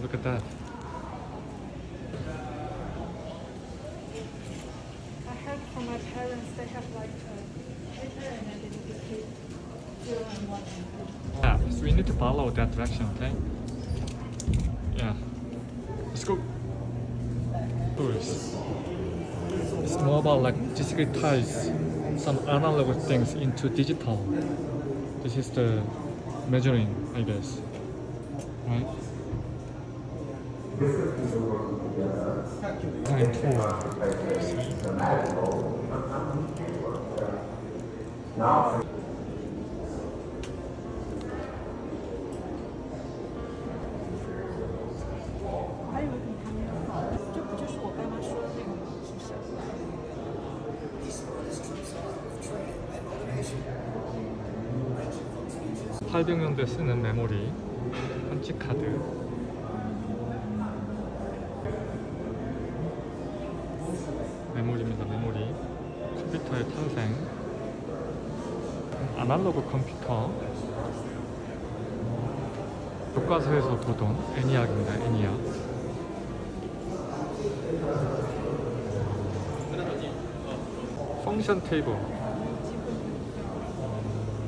look at that. I heard from my parents they have like a paper and then they need zero and one. Yeah, so we need to follow that direction, okay? Yeah. Let's go. Tours. It's more about like digitize some analog things into digital. This is the measuring, I guess. Right? (800년대) 쓰는 메모리 현지 카드. 아날로그 컴퓨터. 교과서에서 보던 애니악입니다. 애니악. 펑션 테이블.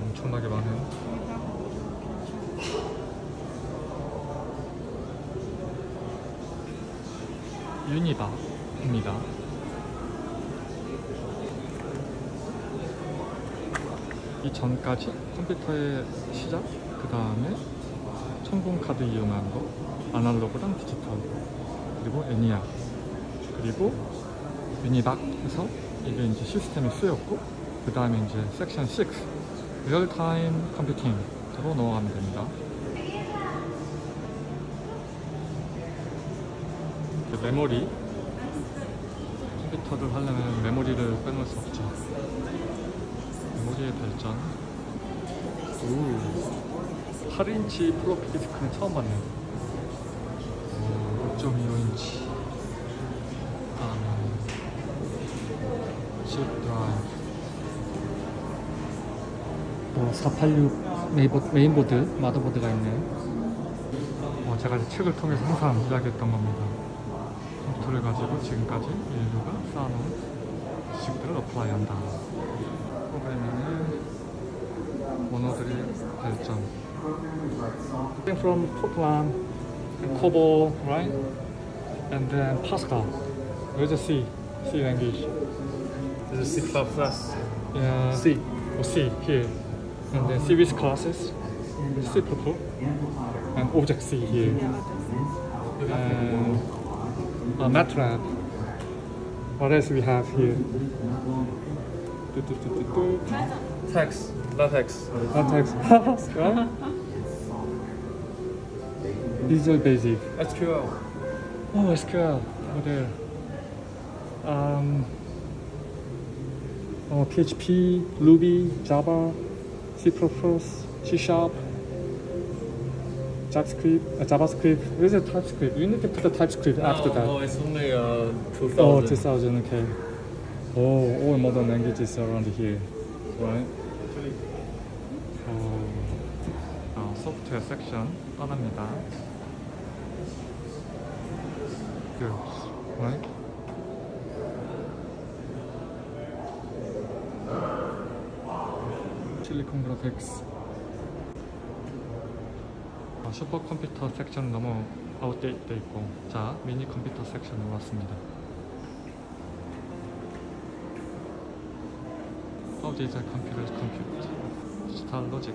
엄청나게 많은 유니바입니다. 전까지 컴퓨터의 시작, 그 다음에 천공 카드 이용한 거, 아날로그랑 디지털, 그리고 애니악, 그리고 유니박 해서 이게 이제 시스템이 쓰였고, 그 다음에 이제 섹션 6, 리얼타임 컴퓨팅으로 넘어가면 됩니다. 그 메모리 컴퓨터를 하려면 메모리를 빼놓을 수 없죠 메모리의 발전. 오. 8인치 플로피 디스크는 처음 봤네 오 5.25인치. 다음에 칩 드라이브. 어, 486 메인보드, 마더보드가 있네요. 어, 제가 책을 통해서 항상 이야기했던 겁니다. 컴퓨터를 가지고 지금까지 인류가 쌓아놓은 지식들을 어플라이 한다. Coming 발전. From Copland, COBOL, right? And then Pascal. Where's the C? C language. There's a C club class. Yeah. C. Or C here. And then series classes. C++. And Object C here. And a MATLAB. What else we have here? Text. LaTeX. LaTeX. right? Visual Basic. SQL. Oh, SQL. Over there. Um, oh, PHP, Ruby, Java, C++, C Sharp, JavaScript, uh, JavaScript. Where's the TypeScript? You need to put the TypeScript after that. Oh, it's only uh, 2000. Oh, 2000, okay. Oh, all modern languages around here, right? 어, 어, 소프트웨어 섹션 떠납니다. Good, right? 실리콘 그래픽스. 아, 슈퍼컴퓨터 섹션 너무 아웃데이트 있고, 자 미니 컴퓨터 섹션으로 왔습니다. 디지털 컴퓨터 컴퓨터 디지털 로직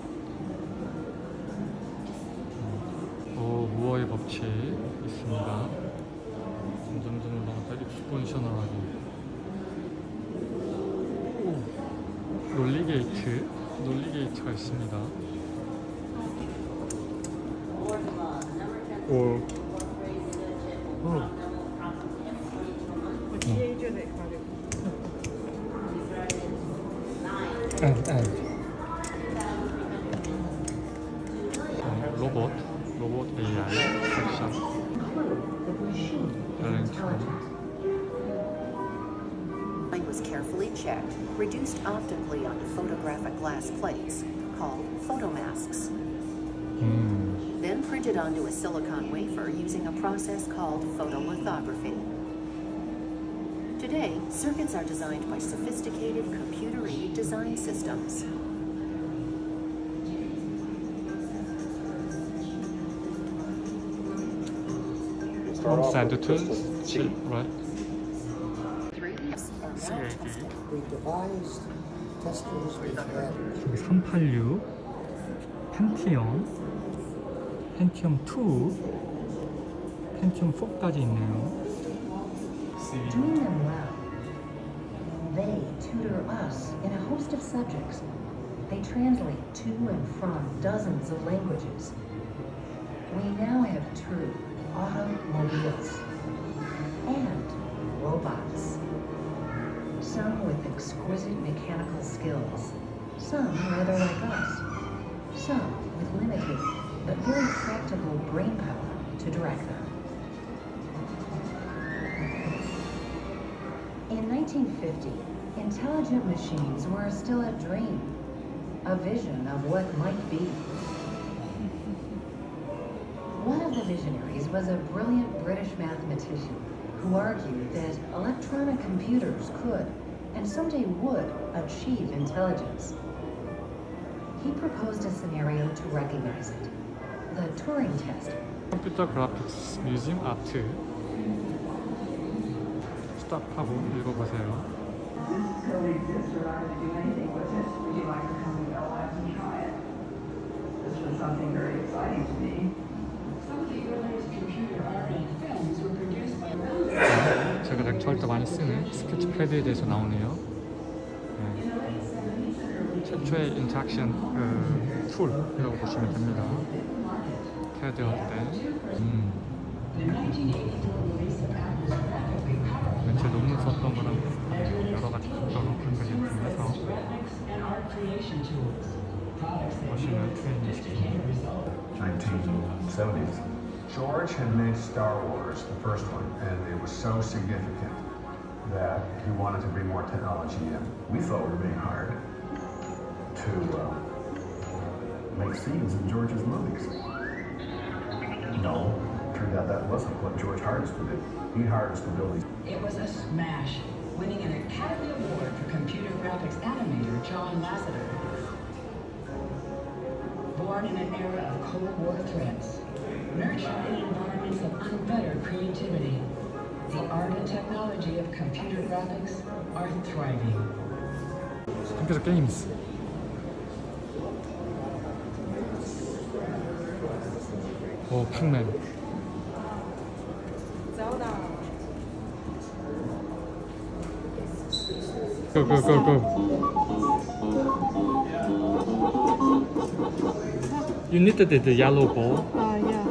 어, 무어의 법칙 있습니다. 점점점 올라갔다 익스폰셔널하게. 논리 게이트, 논리 게이트가 있습니다. 오. 어. 어. 로봇, 로봇 AI 섹션. 밸런스. Line was carefully checked, reduced optically onto photographic glass plates, called photomasks. 음. then printed onto a silicon wafer using a process called photolithography. Today, circuits are designed by sophisticated computer-aided design systems. Start off Sand with tools, crystal C. right? 3Ds are now CAD. tested. We devised testers, we've had 여기 386 펜티엄 펜티엄 2 펜티엄 4까지 있네요 Doing them well. They tutor us in a host of subjects. They translate to and from dozens of languages. We now have true automobiles and robots. Some with exquisite mechanical skills, some rather like us, some with limited but very practical brain power to direct them. 1950, intelligent machines were still a dream, a vision of what might be. One of the visionaries was a brilliant British mathematician who argued that electronic computers could, and someday would, achieve intelligence. He proposed a scenario to recognize it, the Turing test. Computer Graphics Museum Art. 2 스탑하고 읽어보세요. 제가 렉처할 때 많이 쓰는 스케치패드에 대해서 나오네요. 네. 최초의 인터액션 그, 툴이라고 보시면 됩니다. 캐드 할 때. 음. The 1984 release of Apple's rapidly powerful 제 논문 썼던 거랑 비슷한 여러 가지 각도로 그림을 통해서 graphics and art creation tools. Products that 머신을 yield 트레이닝 sophisticated results. 1970s. George had made Star Wars, the first one, and it was so significant that he wanted to bring more technology in. We thought we were being hired to uh, make scenes in George's movies. No, turned out that wasn't what George hired us to do. He hired us to build these It was a smash, winning an Academy Award for computer graphics animator John Lasseter. Born in an era of Cold War threats, nurtured in environments of unfettered creativity, the art and technology of computer graphics are thriving. 컴퓨터 게임스 오 팩맨 go, go, go, go. You the, the yellow ball? Uh, yeah.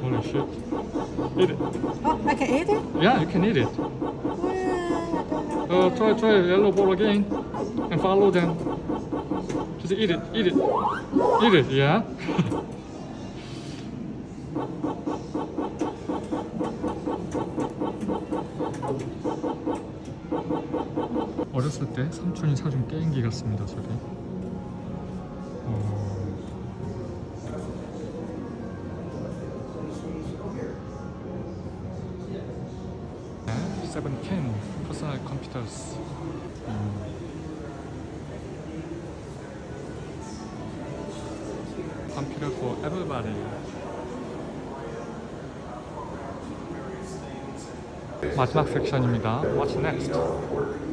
Holy shit. Eat it. Oh, I can eat it? Yeah, you can eat it. Uh, try, try the yellow ball again. And follow them. Just eat it, eat it. Eat it, yeah? 때 삼촌이 사준 게임기 같습니다, 저게. 어... 네, 세븐 캔 퍼스널 컴퓨터스. 음. Computer for everybody. 마지막 섹션입니다. What's next?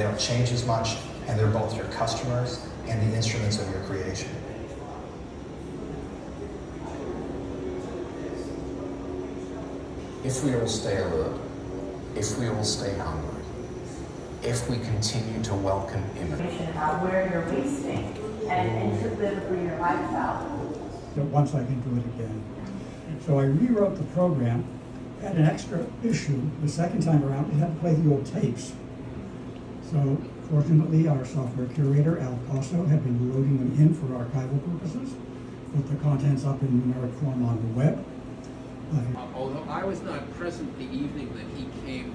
They don't change as much, and they're both your customers and the instruments of your creation. If we will stay alert, if we will stay hungry, if we continue to welcome innovation, About where you're wasting and, and to live a greener lifestyle. that once I can do it again. So I rewrote the program, had an extra issue, the second time around, it had to play the old tapes. So fortunately, our software curator, Al Kossow, had been loading them in for archival purposes, put the contents up in numeric form on the web. Uh, Although I was not present the evening that he came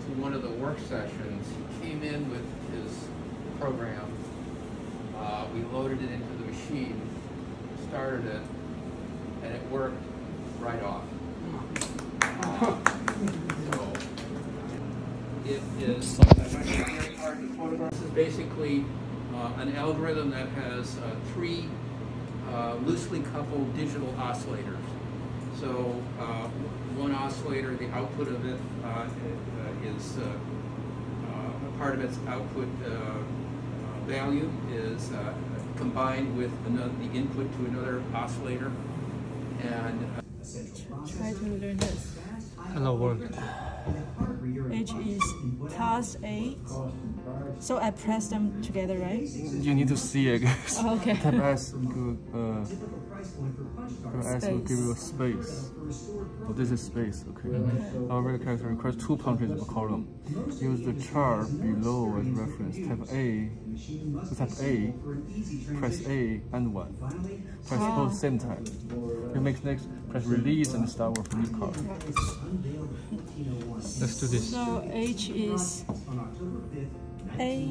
to one of the work sessions. He came in with his program. Uh, we loaded it into the machine, started it, and it worked right off. Uh, so it is very hard to photograph. This is basically uh, an algorithm that has uh, three uh, loosely coupled digital oscillators. So uh, one oscillator, the output of it uh, is uh, uh, part of its output uh, uh, value is uh, combined with another, the input to another oscillator, and uh, Try to learn this. Hello world. H is task eight. So I press them together, right? You need to see it, guys. Oh, okay. Type S could, type S will give you a space. Oh, this is space, okay. Our real character requires two punches per column. Use the chart below as reference. Type A, to type A, press A and 1. Press Ah. both same time. You make next, press release and start with new card. Let's do this. So H is A,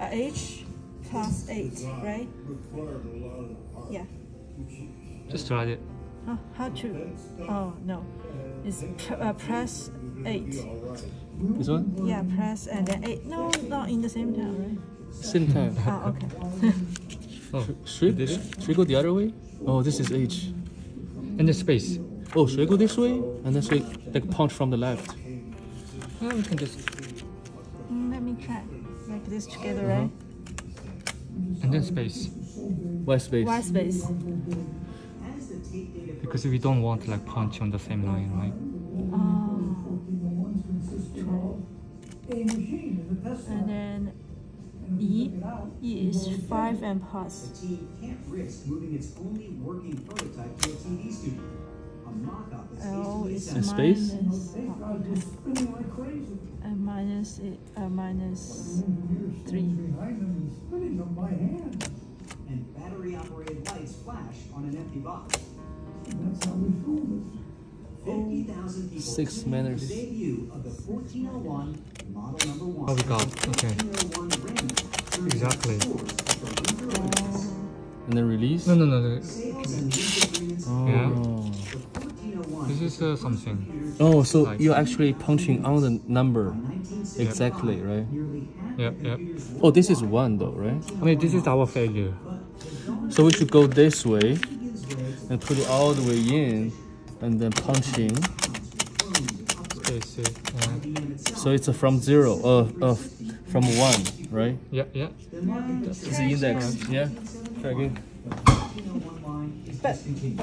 uh, H plus eight, right? Yeah. Just try it. Huh? How to? Oh no, it's uh, press eight. This one? Yeah, press and then eight. No, not in the same time, right? Same time. Ah, okay. Oh, Should, did should we go the other way? Oh, this is H. And then space. Oh, should I go this way? And then should I, like punch from the left? Oh, we can just Mm, Let me try. Like this together, right? and then space Why space? Y space. because we don't want like punch on the same line, right? And then E, E is five and plus. The team can't risk moving its only working prototype to a TV studio. A mock-up is L is assembled. space? minus, uh, minus, eight- uh, minus three. And battery-operated lights flash on an empty box. That's how we filmed 50,000 people Six tuned manners. to the debut of the 1401 model number one. Oh, we got okay. Exactly. And then release? No, no, no. no. Sales and lease agreements. Oh. Yeah. This is uh, something. Oh, so Like- you're actually punching on the number. Exactly, right? Yep, yep. Oh, this is one though, right? I mean, this is our failure. So we should go this way and put it all the way in and then punching. Space. Uh, So it's a from zero, uh, uh, from one, right? yeah, yeah. It's the index, yeah? Try again. But, okay.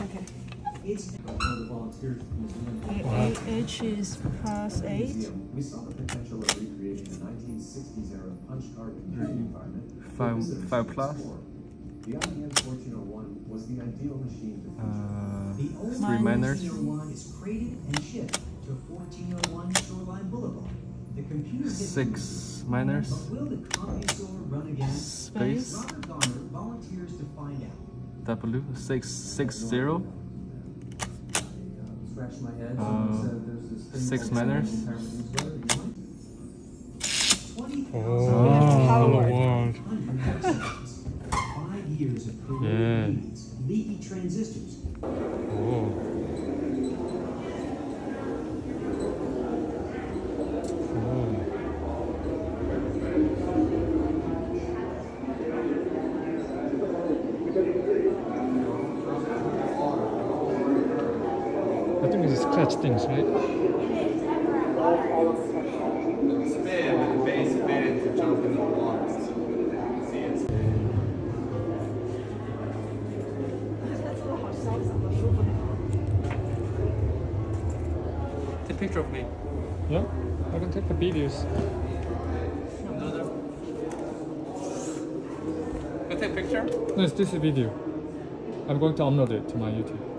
A, H is plus eight. We saw the potential of recreating the 1960s era punch card environment. Five, five plus. The IBM 1401 was the ideal machine to Uh, The old three minors. 1401 is crated and shipped to 1401 Shoreline Boulevard. The computer Six minors. But will the CompuSoar run again? Space. Robert Garner volunteers to find out. W six six zero. scratch my head. Uh, six minors. Oh, hello world. Five years of career Yeah. leads, leaky transistors, Oh. I think it's scratch things, right? spin and the base spin to jump into the water. See, it's Take a picture of me. Yeah, I can take the videos. No, no. Can I take a picture? No, it's this video. I'm going to upload it to my YouTube.